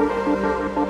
Música